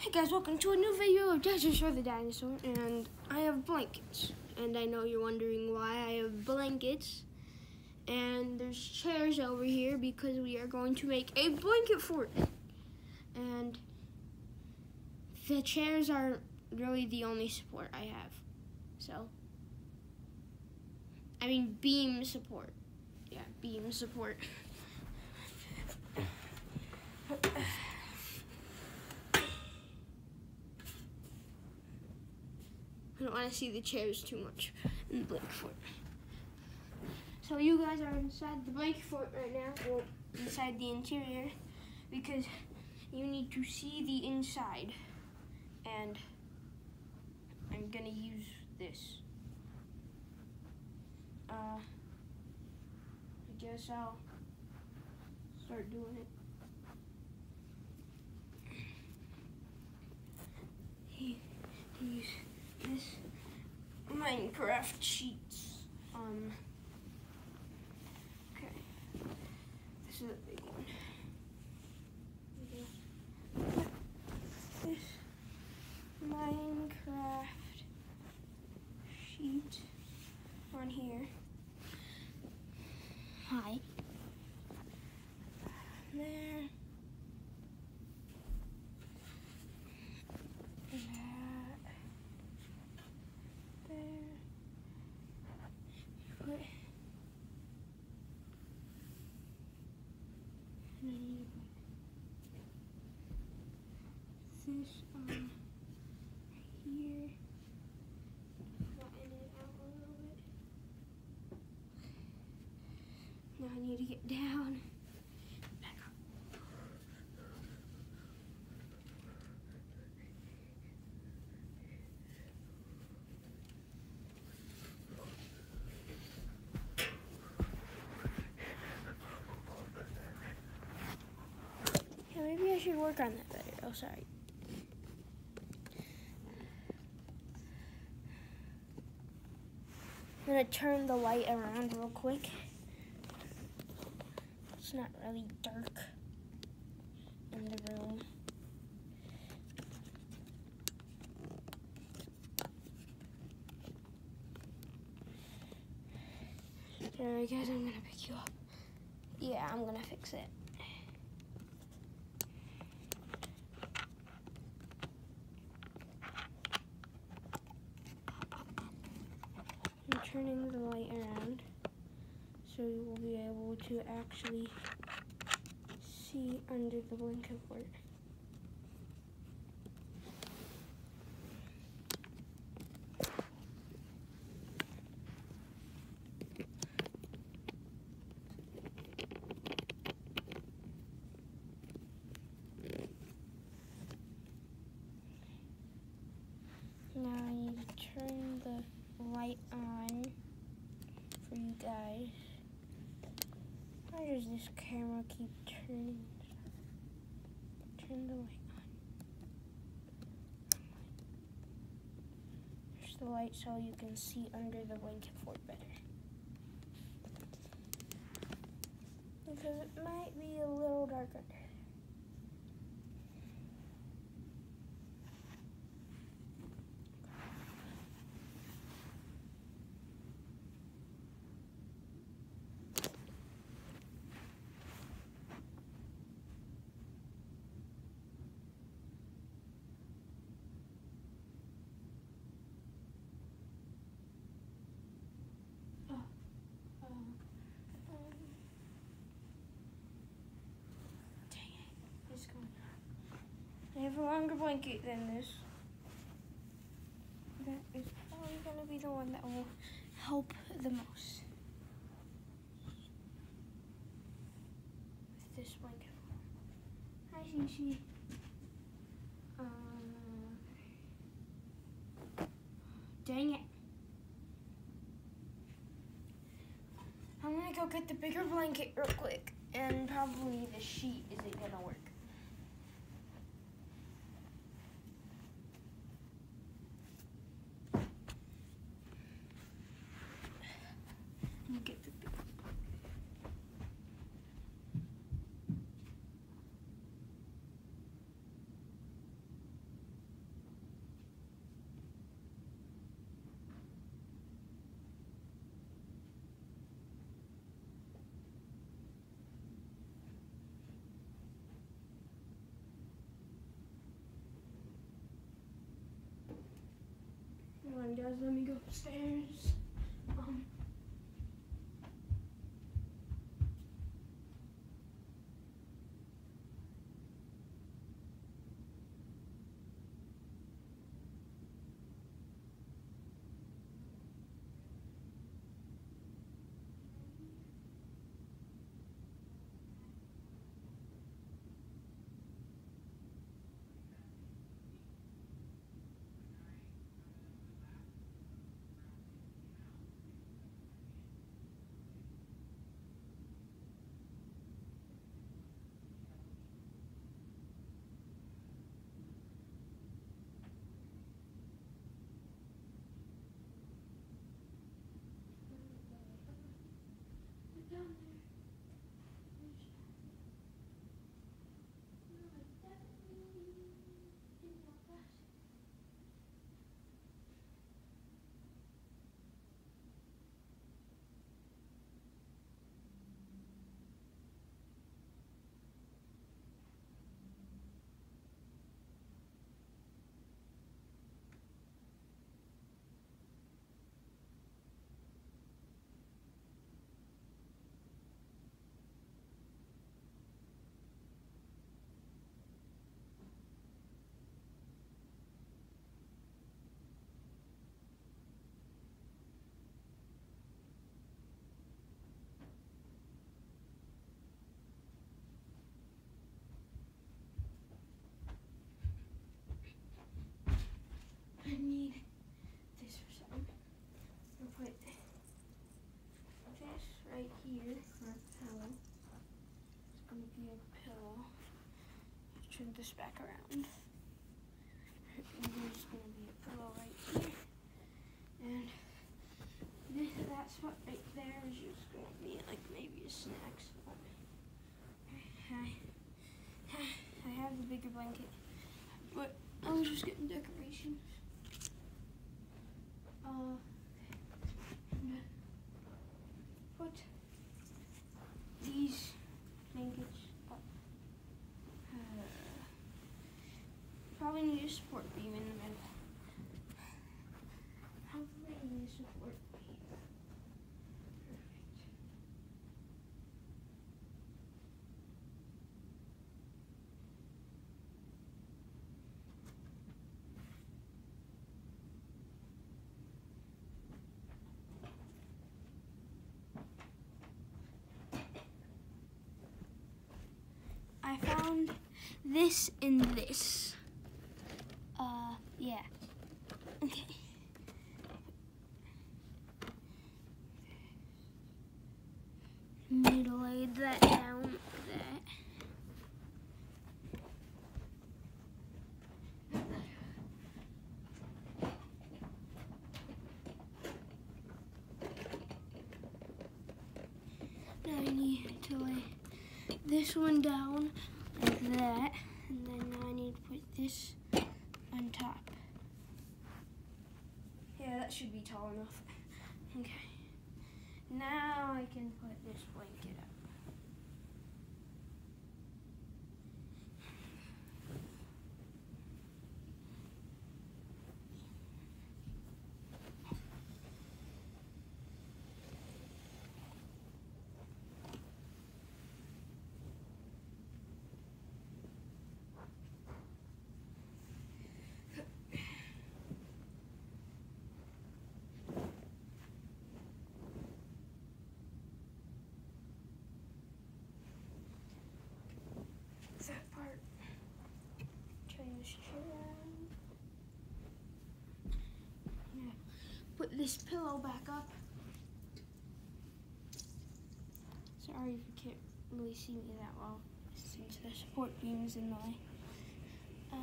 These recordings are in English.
Hey guys, welcome to a new video of Dasher for the Dinosaur, and I have blankets. And I know you're wondering why I have blankets. And there's chairs over here because we are going to make a blanket fort. And the chairs are really the only support I have. So, I mean beam support. Yeah, beam support. I don't want to see the chairs too much in the blanket fort. So you guys are inside the blanket fort right now, or inside the interior, because you need to see the inside. And I'm gonna use this. Uh, I guess I'll start doing it. Use this Minecraft sheets. Um, okay, this is a big one. This Minecraft sheet on here. Hi. There. That. There. Put. And I need to put this on here. Flatten it out a little bit. Now I need to get down. Back up. Yeah, maybe I should work on that better. Oh, sorry. I'm gonna turn the light around real quick. It's not really dark in the room. Alright guys, I'm gonna pick you up. Yeah, I'm gonna fix it. I'm turning the light around so you will be able to actually see under the blanket fort. Now I need to turn the light on for you guys. Why does this camera keep turning? Turn the light on. There's the light so you can see under the blanket fort better. Because it might be a little dark under. Um, dang it. It's going I have a longer blanket than this. That is probably going to be the one that will help the most. With this blanket. Hi, Shishi. Uh, dang it. I'm gonna go get the bigger blanket real quick, and probably the sheet isn't gonna work. let me go upstairs. Turn this back around. And there's gonna be a pillow right here. And this that spot right there is just gonna be like maybe a snack spot. I, I have the bigger blanket, but I'm just getting decorations. Uh, and put these blankets up. Uh, probably need a support beam in the middle. Probably need a support beam. I found this in this. Uh, yeah. Okay. Need to lay that down that. I need to lay this one down like that, and then I need to put this on top. Yeah, that should be tall enough. Okay. Now I can put this blanket up. that part. Turn this chair around. Yeah. Put this pillow back up. Sorry if you can't really see me that well since the support beam is in the way. Uh,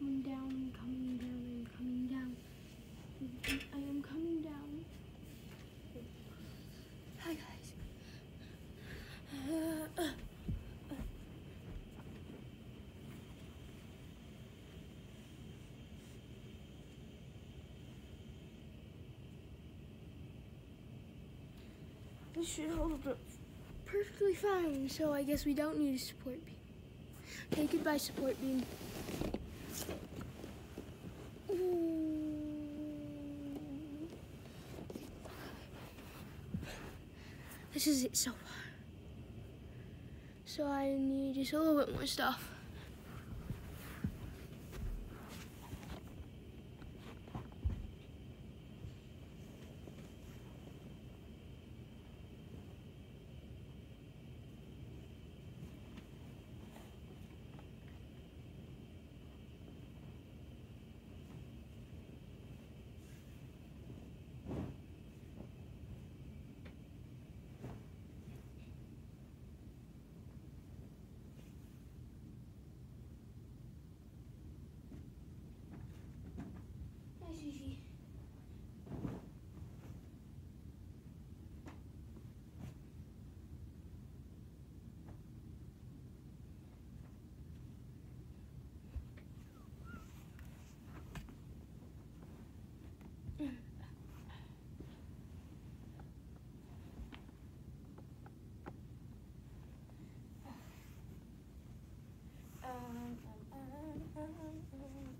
coming down, coming down, I'm coming down. I am coming down. Hi guys. Uh, uh. This should hold up perfectly fine, so I guess we don't need a support beam. Okay, goodbye support beam. This is it so far. So I need just a little bit more stuff. Nice easy.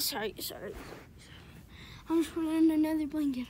Sorry, sorry. I'm just putting in another blanket.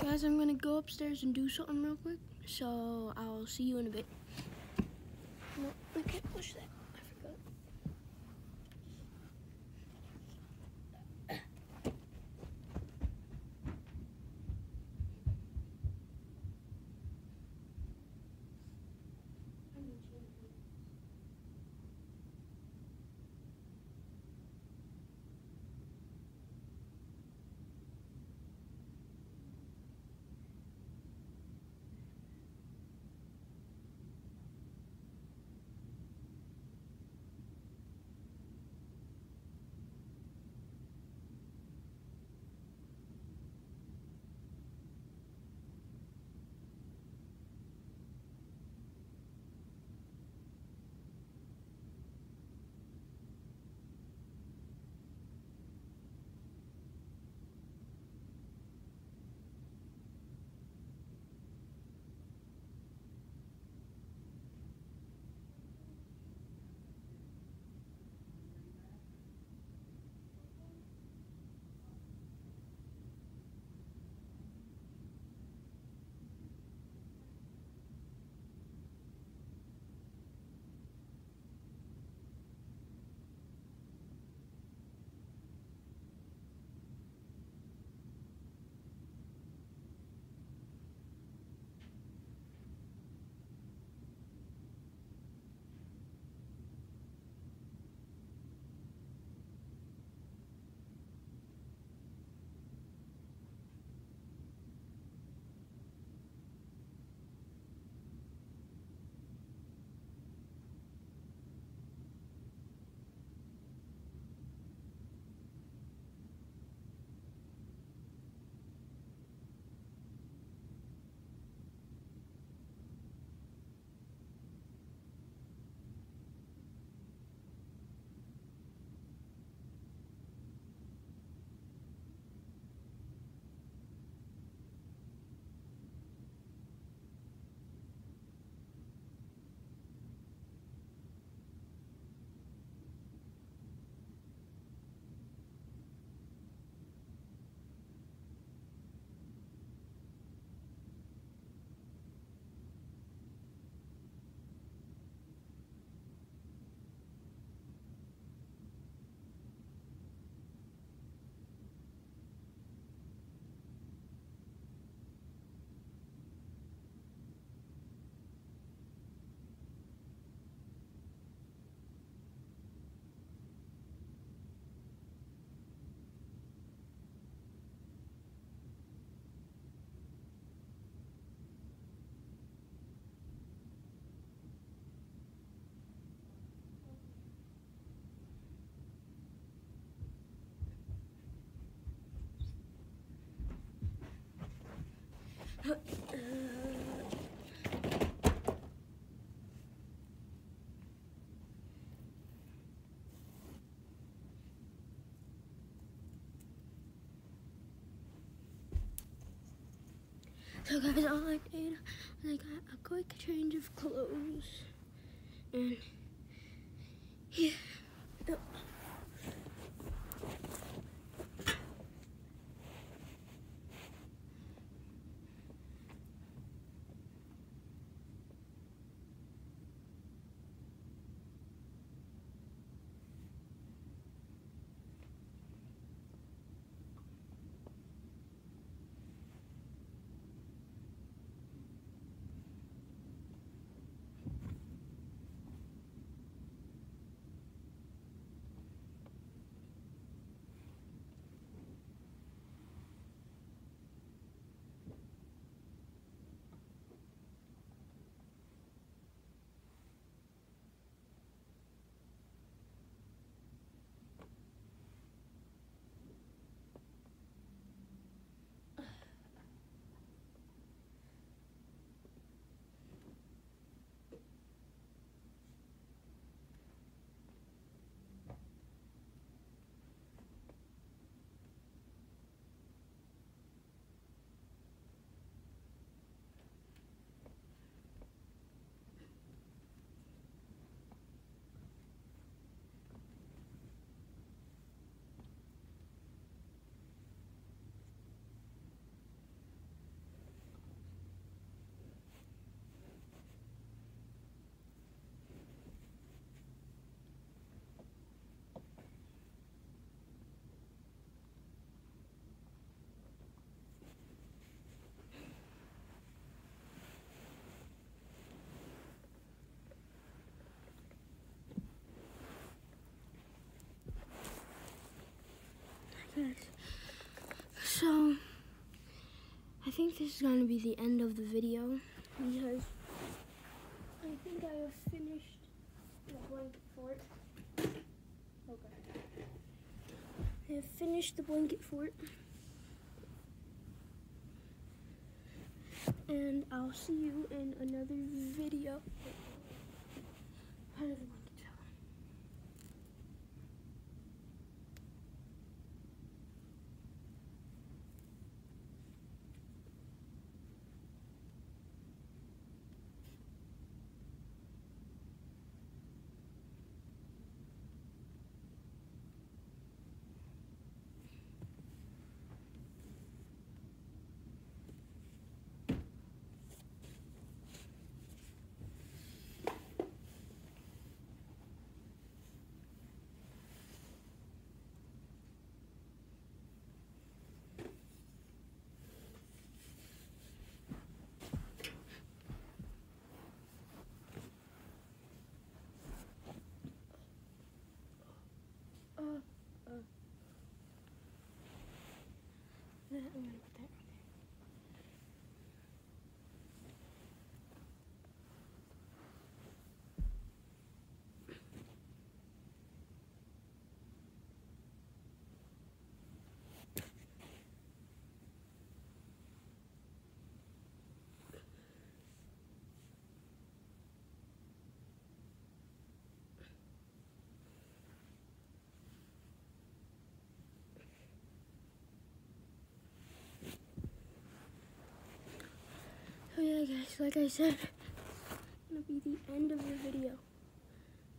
Guys, I'm gonna go upstairs and do something real quick. So I'll see you in a bit. No, I can't push that. So guys, all I did was I got a quick change of clothes, and yeah. Yes. So, I think this is going to be the end of the video because I think I have finished the blanket fort. Okay. I have finished the blanket fort. And I'll see you in another video. Part of the blanket fell. Uh, uh. I'm Yeah guys, like I said, gonna be the end of the video.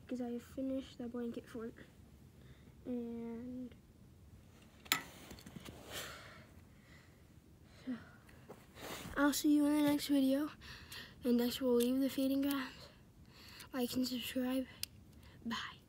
Because I finished the blanket fort. And so I'll see you in the next video. And next we'll leave the feeding grounds. Like and subscribe. Bye.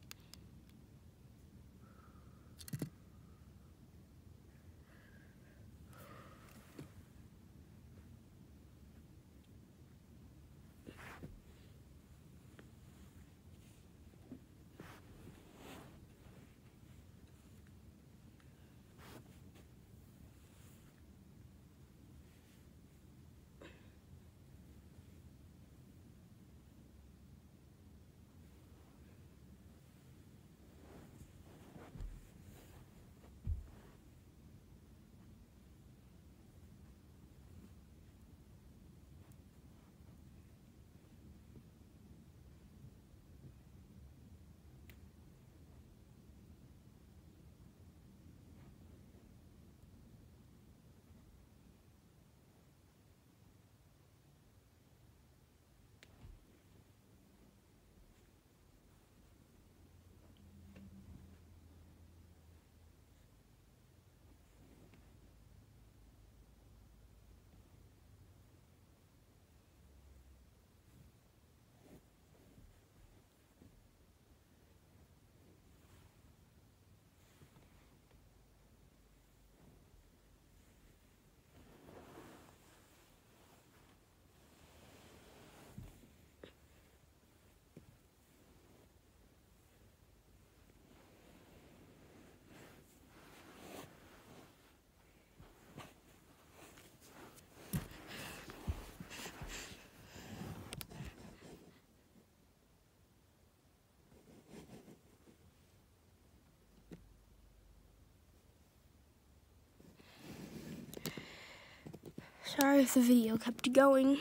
Sorry if the video kept going.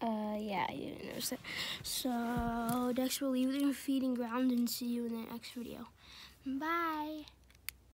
Uh, yeah, you didn't notice that. So, Dex will leave the feeding ground and see you in the next video. Bye.